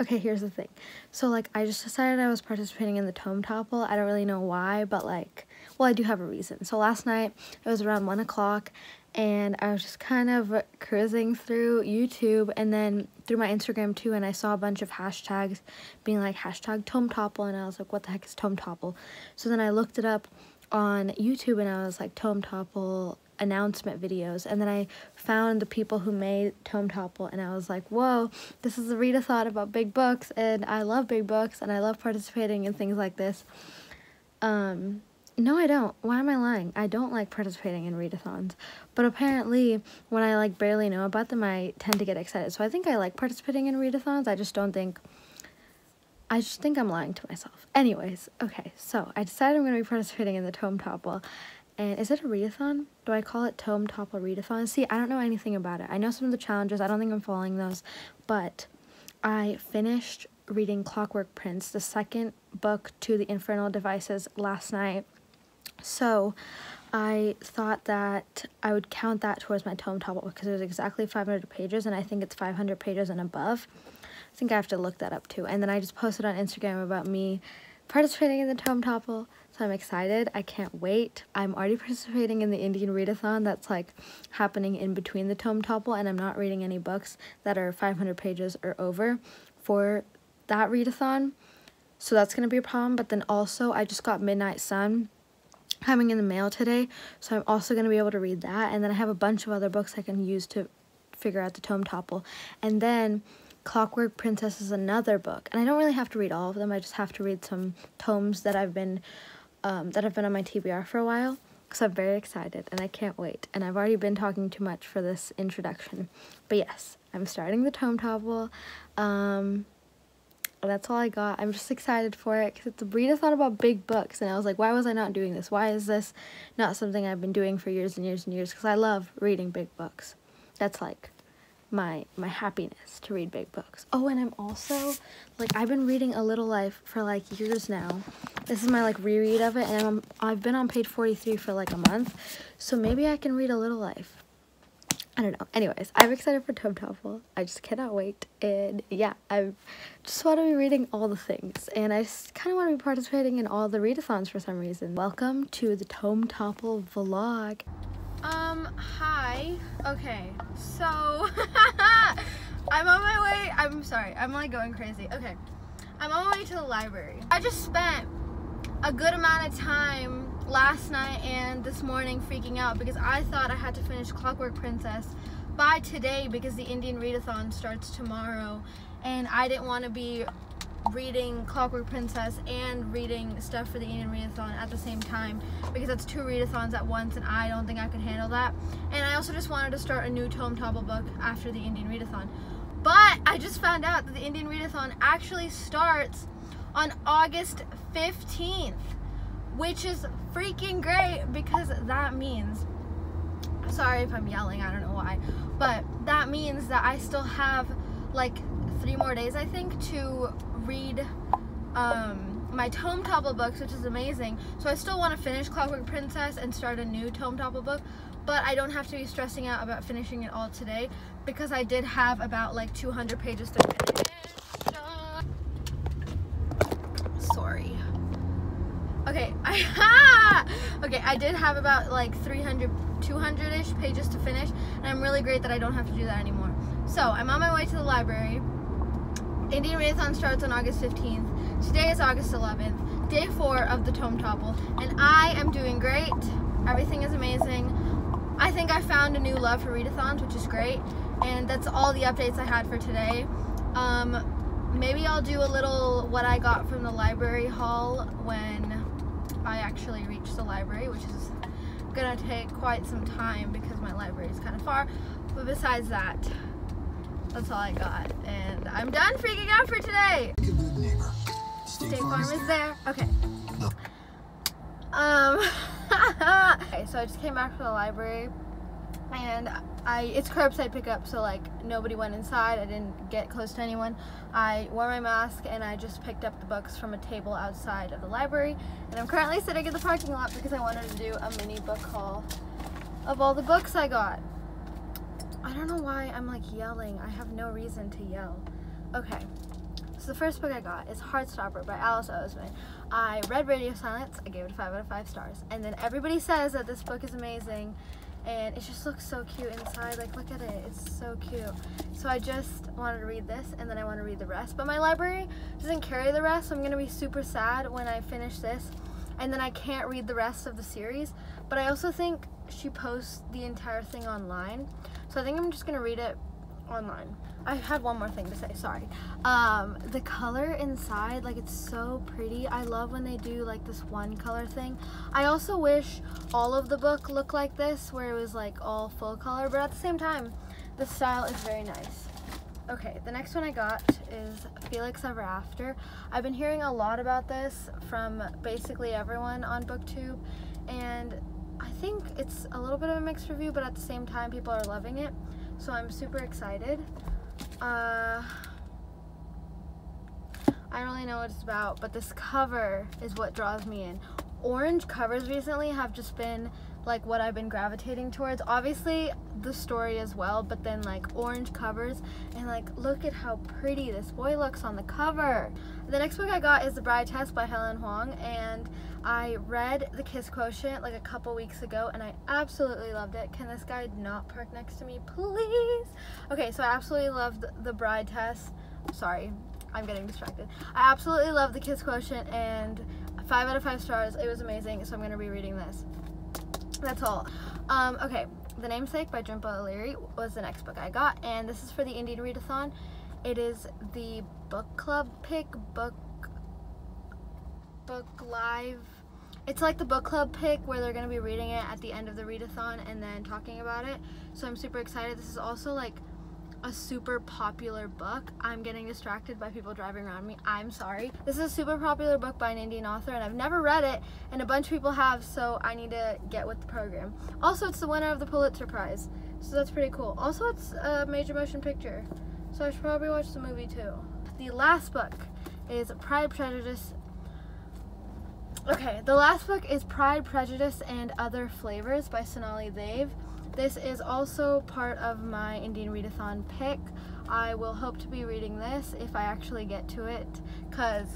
okay, here's the thing. So like I just decided I was participating in the tome topple. I don't really know why, but like well I do have a reason. So last night it was around one o'clock and I was just kind of cruising through YouTube and then through my Instagram too and I saw a bunch of hashtags being like hashtag tome topple and I was like what the heck is tome topple? So then I looked it up on YouTube and I was like tome topple announcement videos and then I found the people who made Tome Topple and I was like, whoa, this is a readathon about big books and I love big books and I love participating in things like this. Um, no, I don't. Why am I lying? I don't like participating in readathons. But apparently, when I like barely know about them, I tend to get excited. So I think I like participating in readathons. I just don't think I just think I'm lying to myself. Anyways, okay, so I decided I'm going to be participating in the Tome Topple. And is it a readathon? Do I call it Tome Topple Readathon? See, I don't know anything about it. I know some of the challenges. I don't think I'm following those. But I finished reading Clockwork Prince, the second book to the Infernal Devices, last night. So I thought that I would count that towards my tome topple because it was exactly 500 pages and I think it's 500 pages and above. I think I have to look that up too. And then I just posted on Instagram about me participating in the tome topple. So I'm excited. I can't wait. I'm already participating in the Indian readathon that's like happening in between the tome topple and I'm not reading any books that are 500 pages or over for that readathon. So that's going to be a problem. But then also I just got Midnight Sun coming in the mail today. So I'm also going to be able to read that. And then I have a bunch of other books I can use to figure out the tome topple. And then Clockwork Princess is another book. And I don't really have to read all of them. I just have to read some tomes that I've been um, that have been on my TBR for a while. Because I'm very excited and I can't wait. And I've already been talking too much for this introduction. But yes, I'm starting the tome topple. Um, that's all I got. I'm just excited for it because it's a readathon about big books. And I was like, why was I not doing this? Why is this not something I've been doing for years and years and years? Because I love reading big books. That's like my my happiness to read big books. Oh, and I'm also like I've been reading A Little Life for like years now. This is my like reread of it, and I'm, I've been on page 43 for like a month, so maybe I can read A Little Life. I don't know. Anyways, I'm excited for Tome Topple. I just cannot wait. And yeah, I just want to be reading all the things. And I just kind of want to be participating in all the readathons for some reason. Welcome to the Tome Topple vlog. Um, hi. Okay, so I'm on my way. I'm sorry. I'm like going crazy. Okay, I'm on my way to the library. I just spent a good amount of time last night and this morning freaking out because I thought I had to finish Clockwork Princess by today because the Indian Readathon starts tomorrow and I didn't want to be reading Clockwork Princess and reading stuff for the Indian Readathon at the same time because that's two readathons at once and I don't think I could handle that. And I also just wanted to start a new Tome Topple book after the Indian Readathon. But I just found out that the Indian Readathon actually starts on August 15th which is freaking great because that means sorry if I'm yelling, I don't know why, but that means that I still have like three more days, I think, to read um, my Tome Topple books, which is amazing. So I still want to finish Clockwork Princess and start a new Tome Topple book, but I don't have to be stressing out about finishing it all today because I did have about like 200 pages to finish. Sorry. Okay, I okay, I did have about like 300, 200-ish pages to finish, and I'm really great that I don't have to do that anymore. So, I'm on my way to the library. Indian Readathon starts on August 15th. Today is August 11th, day four of the Tome Topple, and I am doing great. Everything is amazing. I think I found a new love for readathons, which is great, and that's all the updates I had for today. Um, maybe I'll do a little what I got from the library haul when I actually reach the library, which is gonna take quite some time because my library is kind of far. But besides that, that's all I got. And I'm done freaking out for today. State Farm is there. Okay. Um, okay, so I just came back from the library and I it's curbside pickup so like nobody went inside I didn't get close to anyone I wore my mask and I just picked up the books from a table outside of the library and I'm currently sitting in the parking lot because I wanted to do a mini book haul of all the books I got I don't know why I'm like yelling. I have no reason to yell. Okay. So the first book I got is Heartstopper by Alice Oseman. I read Radio Silence. I gave it a 5 out of 5 stars. And then everybody says that this book is amazing and it just looks so cute inside. Like look at it. It's so cute. So I just wanted to read this and then I want to read the rest. But my library doesn't carry the rest so I'm gonna be super sad when I finish this and then I can't read the rest of the series. But I also think she posts the entire thing online so I think I'm just gonna read it online I had one more thing to say, sorry. Um, the color inside, like it's so pretty. I love when they do like this one color thing. I also wish all of the book looked like this, where it was like all full color, but at the same time, the style is very nice. Okay, the next one I got is Felix Ever After. I've been hearing a lot about this from basically everyone on BookTube, and I think it's a little bit of a mixed review, but at the same time, people are loving it. So I'm super excited. Uh, I don't really know what it's about, but this cover is what draws me in. Orange covers recently have just been like what I've been gravitating towards. Obviously the story as well, but then like orange covers and like look at how pretty this boy looks on the cover. The next book I got is The Bride Test by Helen Hoang and I read The Kiss Quotient like a couple weeks ago and I absolutely loved it. Can this guy not park next to me, please? Okay, so I absolutely loved The Bride Test. Sorry, I'm getting distracted. I absolutely love The Kiss Quotient and 5 out of 5 stars. It was amazing, so I'm going to be reading this. That's all. Um, okay, The Namesake by Jhumpa Lahiri was the next book I got, and this is for the Indian Readathon. It is the book club pick, book, book live. It's like the book club pick where they're going to be reading it at the end of the readathon and then talking about it. So I'm super excited. This is also like a super popular book. I'm getting distracted by people driving around me. I'm sorry. This is a super popular book by an Indian author and I've never read it and a bunch of people have so I need to get with the program. Also it's the winner of the Pulitzer Prize so that's pretty cool. Also it's a major motion picture so I should probably watch the movie too. The last book is Pride, Prejudice, Okay, the last book is Pride, Prejudice, and Other Flavors by Sonali Dev. This is also part of my Indian Readathon pick. I will hope to be reading this if I actually get to it, because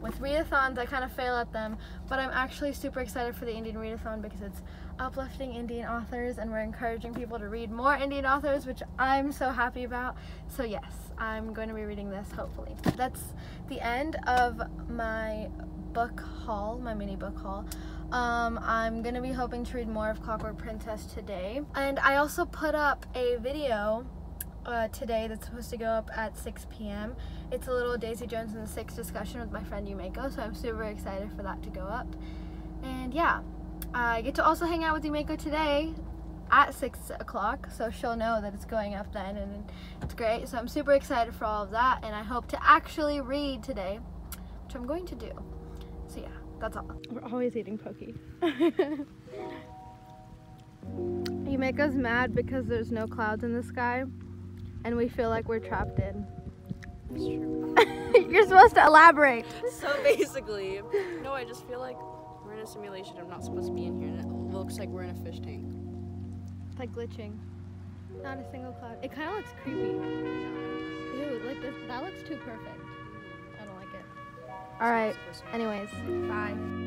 with readathons I kind of fail at them, but I'm actually super excited for the Indian Readathon because it's uplifting Indian authors and we're encouraging people to read more Indian authors, which I'm so happy about. So yes, I'm going to be reading this hopefully. That's the end of my book haul, my mini book haul. Um, I'm gonna be hoping to read more of Clockwork Princess today. And I also put up a video uh, today that's supposed to go up at 6 p.m. It's a little Daisy Jones and the Six discussion with my friend Yumeko, so I'm super excited for that to go up. And yeah, I get to also hang out with Yumeko today at 6 o'clock, so she'll know that it's going up then, and it's great. So I'm super excited for all of that, and I hope to actually read today, which I'm going to do. So yeah. That's all. We're always eating pokey. you make us mad because there's no clouds in the sky and we feel like we're trapped in. True. You're supposed to elaborate. So basically, no, I just feel like we're in a simulation. I'm not supposed to be in here, and it looks like we're in a fish tank. It's like glitching. Not a single cloud. It kind of looks creepy. Dude, like this, that looks too perfect. All right. Anyways, bye.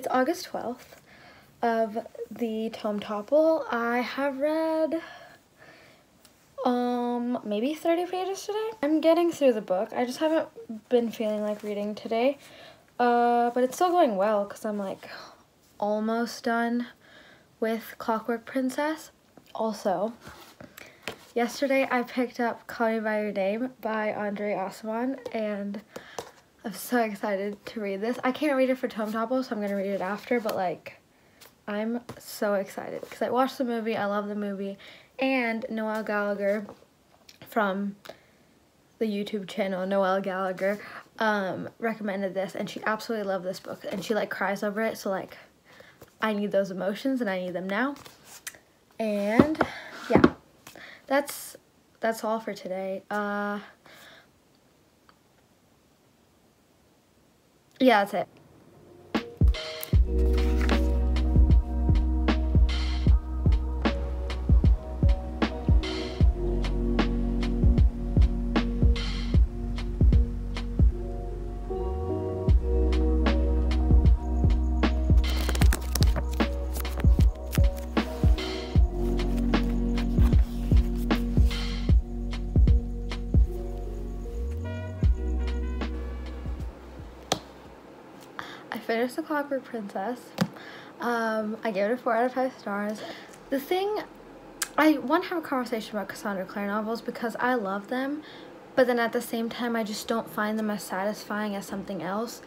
It's August 12th of the Tome Topple. I have read um maybe 30 pages today. I'm getting through the book. I just haven't been feeling like reading today. Uh, but it's still going well because I'm like almost done with Clockwork Princess. Also, yesterday I picked up Call Me By Your Name by Andre Aciman and I'm so excited to read this. I can't read it for Tome Topple, so I'm going to read it after, but like, I'm so excited because I watched the movie, I love the movie, and Noelle Gallagher from the YouTube channel Noelle Gallagher um, recommended this, and she absolutely loved this book, and she like cries over it. So like, I need those emotions, and I need them now. And yeah, that's that's all for today. Uh, yeah, that's it. I finished The Clockwork Princess. Um, I gave it a 4 out of 5 stars. The thing, I want to have a conversation about Cassandra Clare novels because I love them, but then at the same time, I just don't find them as satisfying as something else.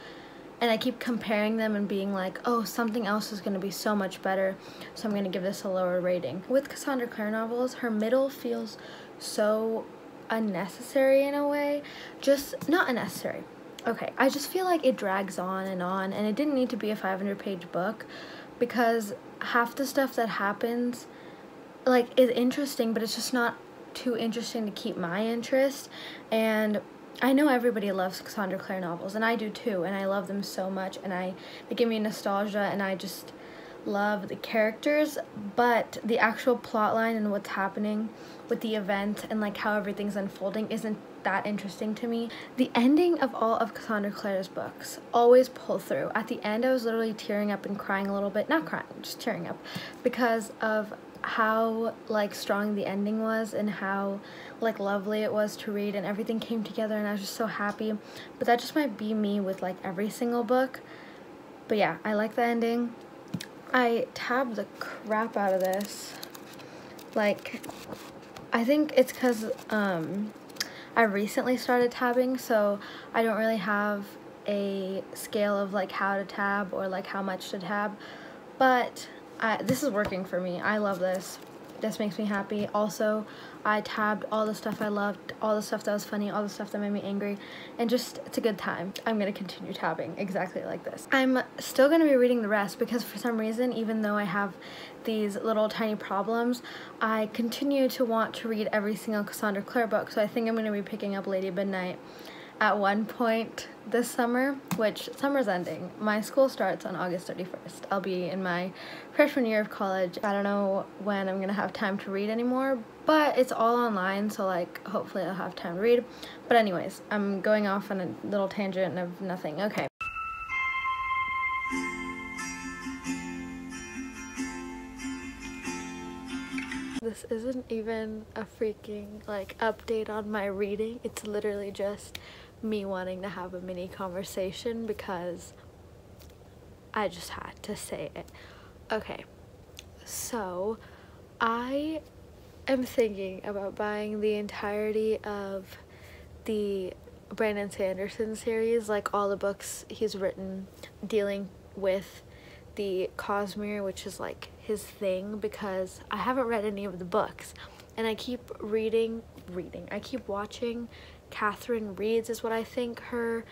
And I keep comparing them and being like, oh, something else is going to be so much better, so I'm going to give this a lower rating. With Cassandra Clare novels, her middle feels so unnecessary in a way. Just, not unnecessary okay, I just feel like it drags on and on, and it didn't need to be a 500 page book because half the stuff that happens, like, is interesting, but it's just not too interesting to keep my interest. And I know everybody loves Cassandra Clare novels, and I do too, and I love them so much, and I they give me nostalgia, and I just love the characters, but the actual plot line and what's happening with the event and like how everything's unfolding isn't that interesting to me. The ending of all of Cassandra Clare's books always pull through. At the end, I was literally tearing up and crying a little bit. Not crying, just tearing up because of how like strong the ending was and how like lovely it was to read and everything came together and I was just so happy. But that just might be me with like every single book. But yeah, I like the ending. I tabbed the crap out of this. Like, I think it's because um, I recently started tabbing, so I don't really have a scale of like how to tab or like how much to tab. But I, this is working for me. I love this. This makes me happy. Also, I tabbed all the stuff I loved, all the stuff that was funny, all the stuff that made me angry, and just, it's a good time. I'm to continue tabbing exactly like this. I'm still to be reading the rest because for some reason, even though I have these little tiny problems, I continue to want to read every single Cassandra Clare book, so I think I'm to be picking up Lady Midnight at one point this summer, which summer's ending. My school starts on August 31st. I'll be in my freshman year of college. I don't know when I'm gonna have time to read anymore, but it's all online, so like hopefully I'll have time to read. But anyways, I'm going off on a little tangent of nothing. Okay. This isn't even a freaking like update on my reading. It's literally just me wanting to have a mini conversation because I just had to say it. Okay, so I am thinking about buying the entirety of the Brandon Sanderson series, like all the books he's written dealing with the Cosmere, which is like his thing, because I haven't read any of the books. And I keep reading, reading, I keep watching Catherine Reads is what I think her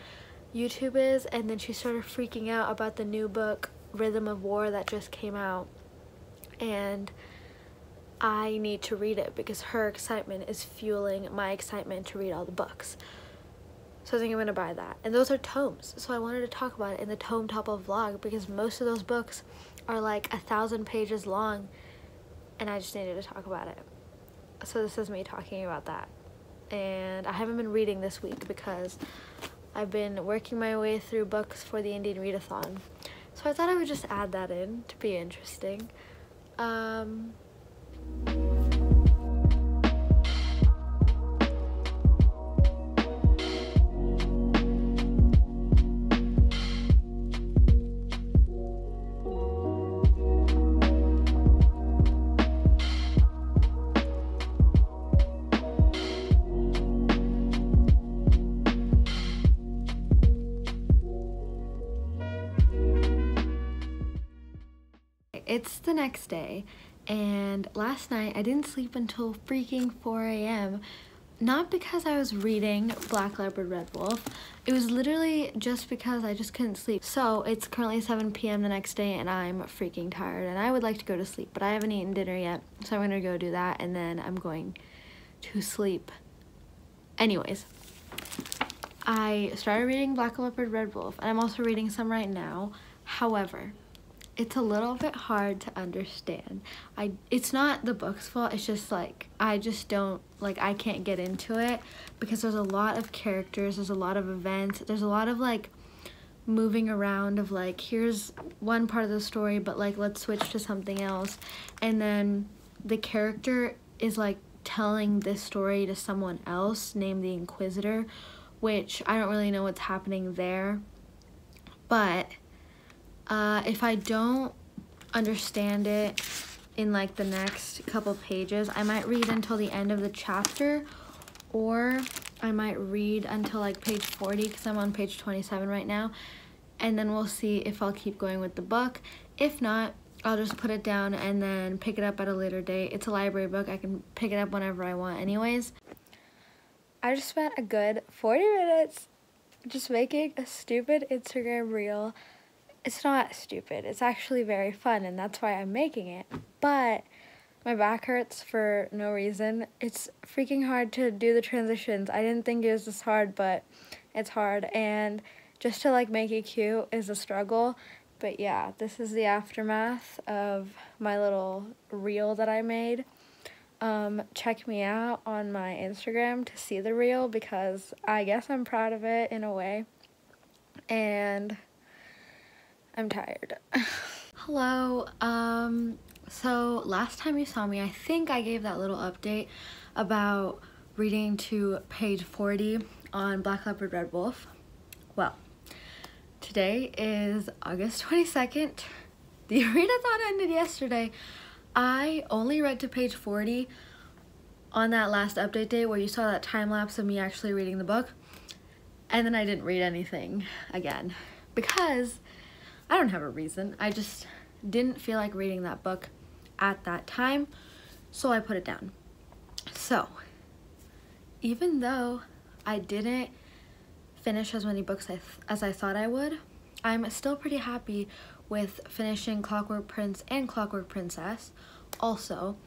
YouTube is, and then she started freaking out about the new book, Rhythm of War, that just came out. And I need to read it because her excitement is fueling my excitement to read all the books. So I think I'm gonna buy that. And those are tomes. So I wanted to talk about it in the Tome Topple vlog because most of those books are like a thousand pages long and I just needed to talk about it. So this is me talking about that and I haven't been reading this week because I've been working my way through books for the Indian Readathon. So I thought I would just add that in to be interesting. Um, it's the next day and last night I didn't sleep until freaking 4 a.m. not because I was reading Black Leopard Red Wolf. It was literally just because I just couldn't sleep. So it's currently 7 p.m. the next day and I'm freaking tired and I would like to go to sleep, but I haven't eaten dinner yet. So I'm gonna go do that and then I'm going to sleep. Anyways, I started reading Black Leopard Red Wolf and I'm also reading some right now. However, it's a little bit hard to understand. I it's not the book's fault. It's just like I just don't like I can't get into it because there's a lot of characters, there's a lot of events, there's a lot of like moving around of like here's one part of the story but like let's switch to something else and then the character is like telling this story to someone else named the inquisitor which I don't really know what's happening there but uh, if I don't understand it in like the next couple pages, I might read until the end of the chapter or I might read until like page 40 because I'm on page 27 right now and then we'll see if I'll keep going with the book. If not, I'll just put it down and then pick it up at a later date. It's a library book. I can pick it up whenever I want anyways. I just spent a good 40 minutes just making a stupid Instagram reel it's not stupid. It's actually very fun, and that's why I'm making it. But my back hurts for no reason. It's freaking hard to do the transitions. I didn't think it was this hard, but it's hard. And just to like make it cute is a struggle. But yeah, this is the aftermath of my little reel that I made. Um, check me out on my Instagram to see the reel because I guess I'm proud of it in a way. And I'm tired. Hello. Um, so last time you saw me, I think I gave that little update about reading to page 40 on Black Leopard Red Wolf. Well, today is August 22nd. The readathon ended yesterday. I only read to page 40 on that last update day where you saw that time lapse of me actually reading the book. And then I didn't read anything again because I don't have a reason. I just didn't feel like reading that book at that time, so I put it down. So, even though I didn't finish as many books as I thought I would, I'm still pretty happy with finishing Clockwork Prince and Clockwork Princess. Also,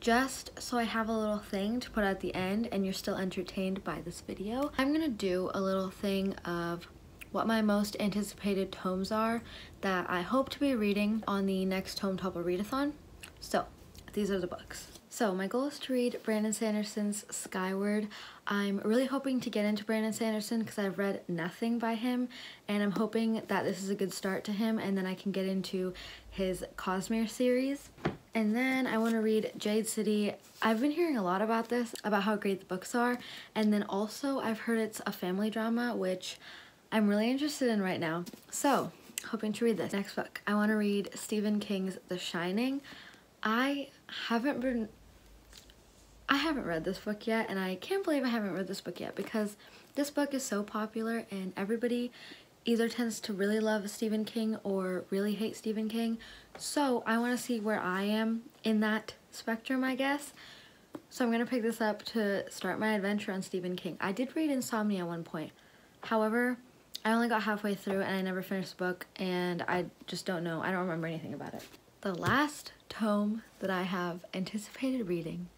just so I have a little thing to put at the end and you're still entertained by this video, I'm gonna do a little thing of what my most anticipated tomes are that I hope to be reading on the next Tome Topple Readathon. So, these are the books. So my goal is to read Brandon Sanderson's Skyward. I'm really hoping to get into Brandon Sanderson because I've read nothing by him and I'm hoping that this is a good start to him and then I can get into his Cosmere series. And then I want to read Jade City. I've been hearing a lot about this, about how great the books are, and then also I've heard it's a family drama, which I'm really interested in right now. So, hoping to read this. Next book, I want to read Stephen King's The Shining. I haven't been I haven't read this book yet and I can't believe I haven't read this book yet because this book is so popular and everybody either tends to really love Stephen King or really hate Stephen King. So I want to see where I am in that spectrum, I guess. So I'm going to pick this up to start my adventure on Stephen King. I did read Insomnia at one point. However, I only got halfway through and I never finished the book and I just don't know. I don't remember anything about it. The last tome that I have anticipated reading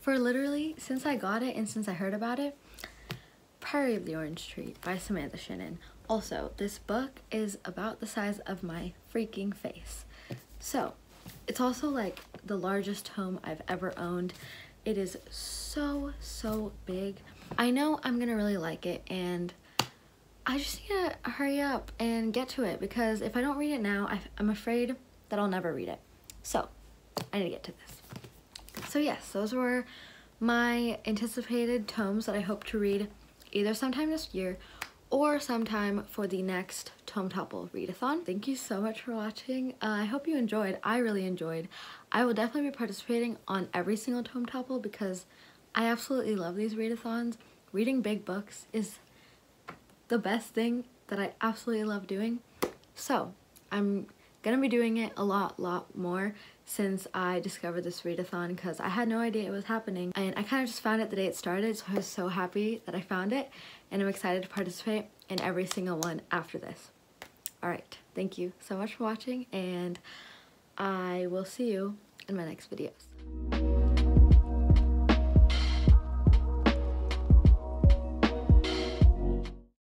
for literally since I got it and since I heard about it, Priory of the Orange Tree by Samantha Shannon. Also, this book is about the size of my freaking face. So, it's also like the largest tome I've ever owned. It is so, so big. I know I'm gonna really like it and I just need to hurry up and get to it because if I don't read it now, I, I'm afraid that I'll never read it. So, I need to get to this. So yes, those were my anticipated tomes that I hope to read either sometime this year or sometime for the next Tome Topple readathon. Thank you so much for watching. Uh, I hope you enjoyed. I really enjoyed. I will definitely be participating on every single Tome Topple because I absolutely love these readathons. Reading big books is the best thing that I absolutely love doing. So I'm gonna be doing it a lot, lot more since I discovered this readathon because I had no idea it was happening and I kind of just found it the day it started so I was so happy that I found it and I'm excited to participate in every single one after this. Alright, thank you so much for watching and I will see you in my next videos.